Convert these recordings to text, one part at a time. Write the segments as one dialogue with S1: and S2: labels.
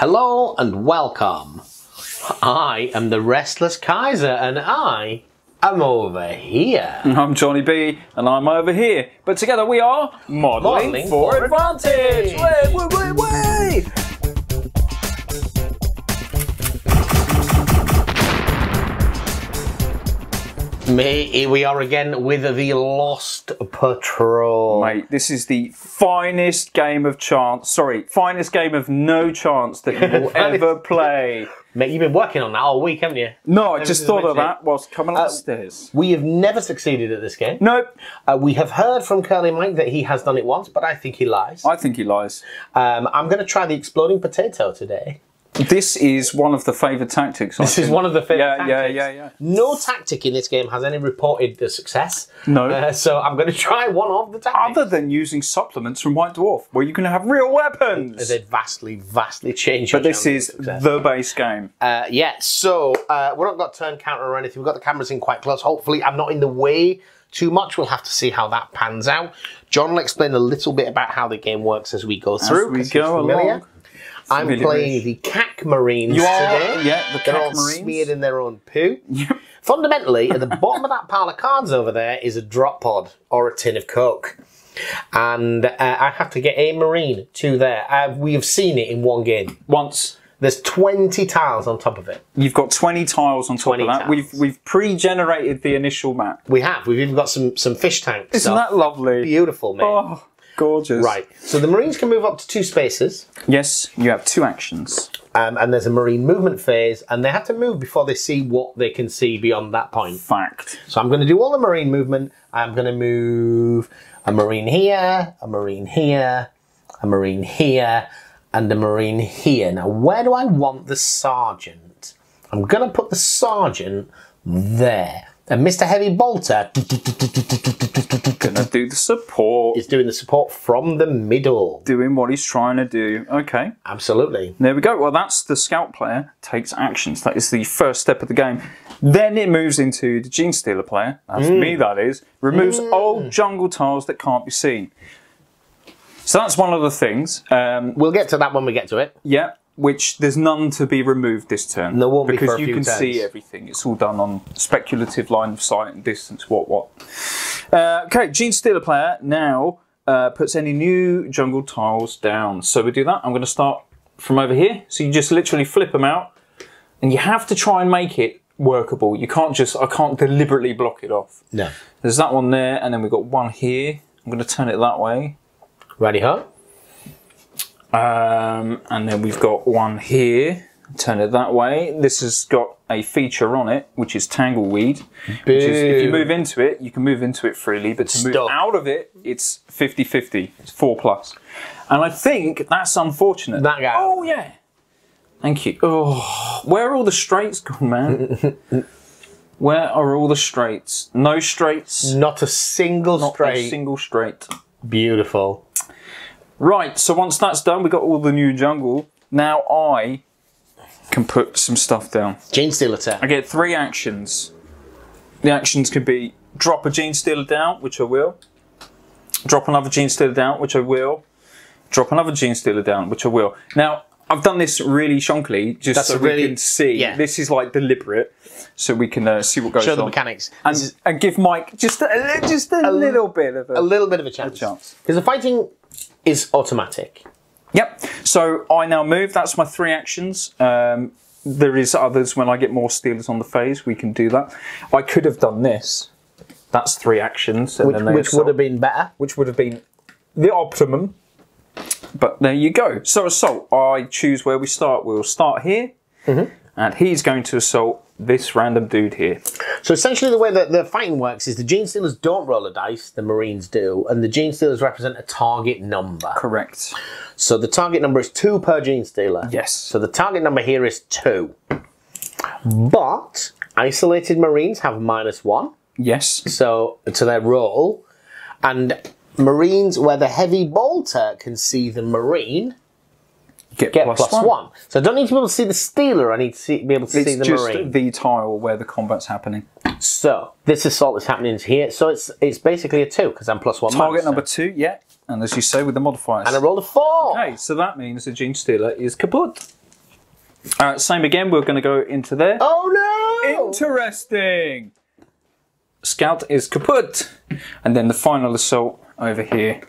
S1: Hello and welcome. I am the Restless Kaiser and I am over here.
S2: I'm Johnny B, and I'm over here. But together we are modelling,
S1: Modelling
S2: for,
S1: for
S2: advantage.
S1: Advantage.
S2: Way, way, way, way.
S1: Here we are again with the Lost Patrol.
S2: Mate, this is the finest game of chance. Sorry, finest game of no chance that you will ever play.
S1: Mate, you've been working on that all week, haven't you?
S2: No, I just thought of that whilst coming
S1: Uh,
S2: up.
S1: We have never succeeded at this game.
S2: Nope,
S1: Uh, we have heard from Curly Mike that he has done it once, but I think he lies.
S2: I think he lies.
S1: Um, I'm going to try the exploding potato today.
S2: This is one of the favourite tactics. I
S1: This is one of the favourite
S2: yeah, Yeah,
S1: tactics.
S2: yeah, yeah.
S1: No tactic in this game has any reported success.
S2: No.
S1: Uh, so I'm going to try one of the tactics.
S2: Other than using supplements from White Dwarf, where you can have real weapons.
S1: They vastly, vastly changed.
S2: But this is the base game.
S1: Uh, yeah, so uh, we're not got turn counter or anything. We've got the cameras in quite close. Hopefully, I'm not in the way too much. We'll have to see how that pans out. John will explain a little bit about how the game works as we go through.
S2: we
S1: 'cause he's
S2: go along.
S1: I'm playing the CAC Marines
S2: You are,
S1: today.
S2: yeah, the
S1: They're
S2: CAC
S1: all
S2: Marines.
S1: smeared in their own poo. Fundamentally, at the bottom of that pile of cards over there is a drop pod or a tin of Coke. And uh, I have to get a Marine to there. Uh, we have seen it in one game.
S2: Once
S1: There's 20 tiles on top of it.
S2: you've got 20 tiles on top
S1: 20
S2: of that,
S1: tiles.
S2: we've we've pre-generated the initial map.
S1: We have. We've even got some some fish tanks.
S2: Isn't
S1: So
S2: that lovely?
S1: beautiful, mate?
S2: Oh, gorgeous.
S1: Right. So the Marines can move up to two spaces,
S2: Yes, you have two actions.
S1: um, and there's a Marine movement phase, and they have to move before they see what they can see beyond that point.
S2: Fact.
S1: So I'm going to do all the Marine movement. I'm going to move a Marine here, a Marine here, a Marine here, and a Marine here. Now, where do I want the Sergeant? I'm going to put the Sergeant there. And Mr. Heavy Bolter
S2: Gonna do the support,
S1: is doing the support from the middle.
S2: doing what he's trying to do. Okay,
S1: Absolutely.
S2: there we go. Well, that's the scout player takes actions. That is the first step of the game. Then it moves into the gene stealer player. That's me. That is removes old jungle tiles that can't be seen. So that's one of the things. Um,
S1: We'll get to that when we get to it.
S2: Yeah, which there's none to be removed this turn.
S1: There won't be
S2: because you can
S1: turns.
S2: see everything. It's all done on speculative line of sight and distance. What what? Uh, okay, Gene Stealer player now uh, puts any new jungle tiles down. So we do that. I'm going to start from over here. So you just literally flip them out, and you have to try and make it workable. You can't just I can't deliberately block it off.
S1: No.
S2: There's that one there, and then we've got one here. I'm going to turn it that way.
S1: Ready, huh?
S2: Um, and then we've got one here. Turn it that way. This has got a feature on it, which is tangleweed. Which is, if you move into it, you can move into it freely, but to move out of it, it's 50-50. It's four plus. And I think that's unfortunate.
S1: That guy.
S2: Oh yeah. Thank you. Oh, where are all the straights gone, man? where are all the straights? No straights.
S1: Not a single
S2: Not
S1: straight.
S2: a single straight.
S1: Beautiful.
S2: Right, so once that's done, we got all the new jungle. Now I can put some stuff down.
S1: Gene Stealer turn.
S2: I get three actions. The actions could be drop a gene stealer down, which I will. Drop another gene stealer down, which I will. Drop another gene stealer down, which I will. Now, I've done this really shonkily, just
S1: That's
S2: so
S1: really-
S2: we can see.
S1: yeah.
S2: This is like deliberate, so we can uh, see what goes on.
S1: Show the mechanics.
S2: And, and give Mike just a, just a, little bit of
S1: a little bit of a chance.
S2: chance.
S1: Because the fighting is automatic.
S2: Yep. So I now move. That's my three actions. Um, there is others when I get more stealers on the phase. We can do that. I could have done this. That's three actions, and
S1: Which, which would have been better.
S2: which would have been the optimum. But there you go. So assault. I choose where we start. We'll start here,
S1: Mm-hmm.
S2: And he's going to assault this random dude here.
S1: So essentially, the way that the fighting works is the Gene Stealers don't roll a dice, the Marines do, and the Gene Stealers represent a target number.
S2: Correct.
S1: So the target number is two per Gene Stealer.
S2: Yes.
S1: So the target number here is two. But isolated Marines have minus one.
S2: Yes.
S1: so to their roll, and Marines where the heavy bolter can see the Marine
S2: Get,
S1: get plus, one. So I don't need to be able to see the Stealer. I need to see, be able to see
S2: It's
S1: the
S2: just
S1: Marine.
S2: the tile where the combat's happening.
S1: So this assault is happening here. So it's it's basically a two because I'm plus one.
S2: Target
S1: minus,
S2: number
S1: so-
S2: two, yeah. And as you say, with the modifiers.
S1: And I rolled a four.
S2: Okay, so that means the Gene Stealer is kaput. Uh, same again. We're going to go into there.
S1: Oh no!
S2: Interesting. Scout is kaput. And then the final assault over here.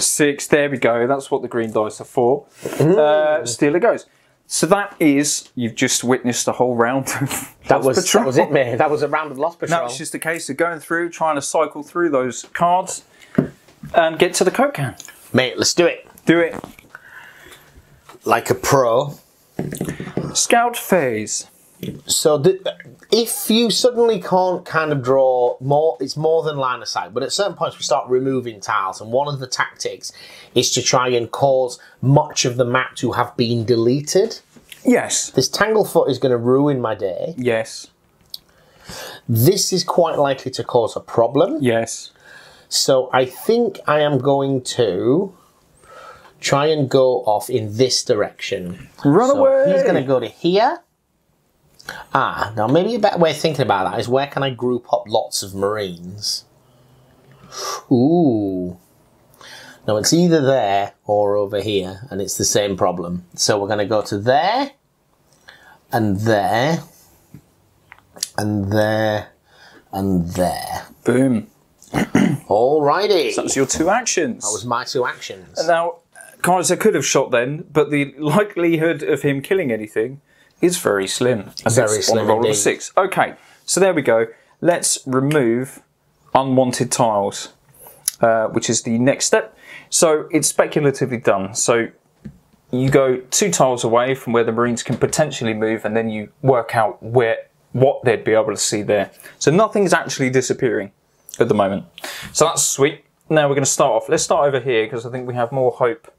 S2: Six. There we go. That's what the green dice are for. Uh, Stealer goes. So that is, you've just witnessed a whole round of
S1: that was
S2: Patrol.
S1: that was it, mate. That was a round of Lost Patrol.
S2: It's just a case of going through, trying to cycle through those cards and get to the Coke can.
S1: Mate, let's do it.
S2: Do it.
S1: Like a pro.
S2: Scout phase.
S1: So if you suddenly can't kind of draw more, it's more than line of sight. But at certain points, we start removing tiles, and one of the tactics is to try and cause much of the map to have been deleted.
S2: Yes.
S1: This Tanglefoot is going to ruin my day.
S2: Yes.
S1: This is quite likely to cause a problem.
S2: Yes.
S1: So I think I am going to try and go off in this direction.
S2: Run
S1: So
S2: away.
S1: He's going to go to here. Ah, now maybe a better way of thinking about that is where can I group up lots of Marines? Ooh. No, it's either there or over here, and it's the same problem. So we're going to go to there, and there, and there, and there.
S2: Boom.
S1: Alrighty.
S2: That's your two actions.
S1: That was my two actions.
S2: Now, Kaiser could have shot then, but the likelihood of him killing anything is very slim.
S1: Very
S2: it's on a
S1: slim
S2: roll of a six. Okay, so there we go. Let's remove unwanted tiles, uh, which is the next step. So it's speculatively done. So you go two tiles away from where the Marines can potentially move, and then you work out where what they'd be able to see there. So nothing's actually disappearing at the moment. So that's sweet. Now we're going to start off. Let's start over here because I think we have more hope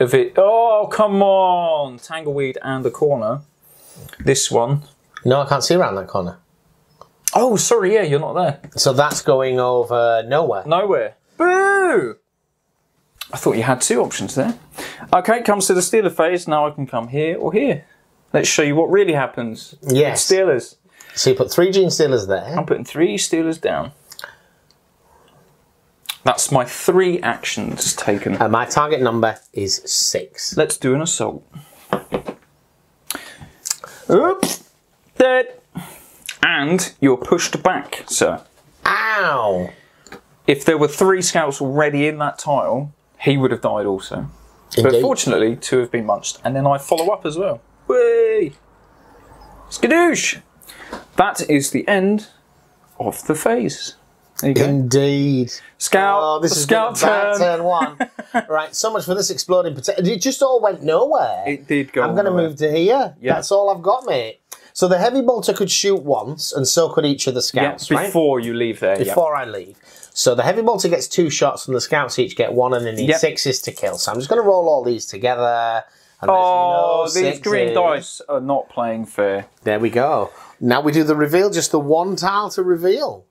S2: of it. Oh, come on! Tangleweed and the corner. This one.
S1: No, I can't see around that corner.
S2: Oh, sorry, yeah, you're not there.
S1: So that's going over nowhere.
S2: Nowhere. Boo! I thought you had two options there. Okay, comes to the Stealer phase. Now I can come here or here. Let's show you what really happens.
S1: Yes.
S2: Stealers.
S1: So you put three Gene Stealers there.
S2: I'm putting three Stealers down. That's my three actions taken.
S1: And my target number is six.
S2: Let's do an assault. Oops. Dead. And you're pushed back, sir.
S1: Ow!
S2: If there were three scouts already in that tile, he would have died also. But fortunately, two have been munched. And then I follow up as well. Whee! Skadoosh! That is the end of the phase. There you go.
S1: Indeed.
S2: Scout,
S1: Oh, this is
S2: scout turn.
S1: turn one. right, so much for this exploding potato. It just all went nowhere.
S2: It did go.
S1: I'm going to move to here.
S2: Yeah.
S1: That's all I've got, mate. So the heavy bolter could shoot once, and so could each of the
S2: Yeah,
S1: scouts, right?
S2: before you leave there. yeah.
S1: Before I leave. So the heavy bolter gets two shots, and the scouts each get one, and they need
S2: Yep.
S1: sixes to kill. So I'm just going to roll all these together. And
S2: Oh,
S1: no
S2: these green dice are not playing fair.
S1: There we go. Now we do the reveal, just the one tile to reveal.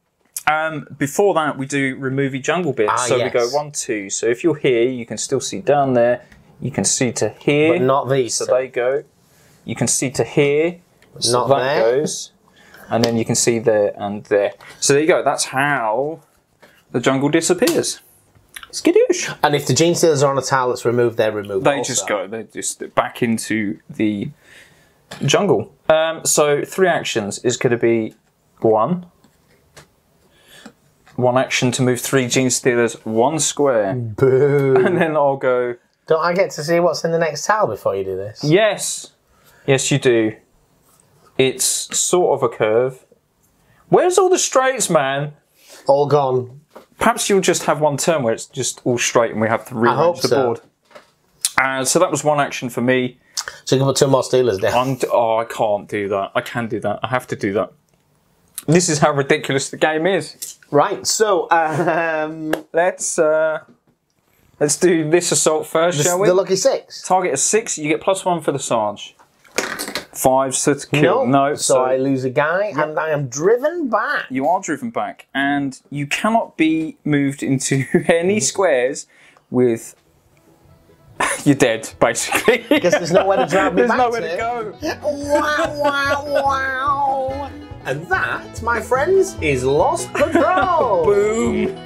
S2: Um, before that, we do remove your jungle bits.
S1: Ah,
S2: so we go one, two. So if you're here, you can still see down there. You can see to here.
S1: But not these.
S2: so
S1: two.
S2: they go. You can see to here. So
S1: Not
S2: that
S1: there.
S2: goes. And then you can see there and there. So there you go. That's how the jungle disappears. Skidoosh.
S1: And if the gene stealers are on a tile that's removed, they're removed.
S2: They
S1: also.
S2: just go. They just back into the jungle. Um, so three actions is going to be one. One action to move three gene stealers one square,
S1: Boo.
S2: and then I'll go.
S1: Don't I get to see what's in the next tile before you do this?
S2: Yes, yes, you do. It's sort of a curve. Where's all the straights, man?
S1: All gone.
S2: Perhaps you'll just have one turn where it's just all straight, and we have to rearrange
S1: hope
S2: the
S1: so.
S2: board. Uh, so that was one action for me.
S1: So you can put two more stealers down.
S2: I'm, oh, I can't do that. I can do that. I have to do that. This is how ridiculous the game is.
S1: Right. So um,
S2: Let's uh, let's do this assault first, shall we?
S1: the lucky six.
S2: Target is six. You get plus one for the Sarge. Five, so to kill. No,
S1: So,
S2: so,
S1: I lose a guy, and I am driven back.
S2: you are driven back, and you cannot be moved into any squares with. You're dead, basically.
S1: Guess there's nowhere to drive me
S2: There's
S1: back
S2: nowhere
S1: to.
S2: to go.
S1: Wow! Wow! Wow! And that, my friends, is Lost Patrol.
S2: Boom.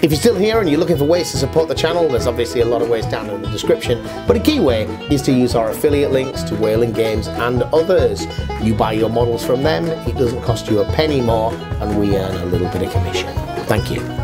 S1: If you're still here and you're looking for ways to support the channel, there's obviously a lot of ways down in the description, but a key way is to use our affiliate links to Wayland Games and others. You buy your models from them, it doesn't cost you a penny more, and we earn a little bit of commission. Thank you.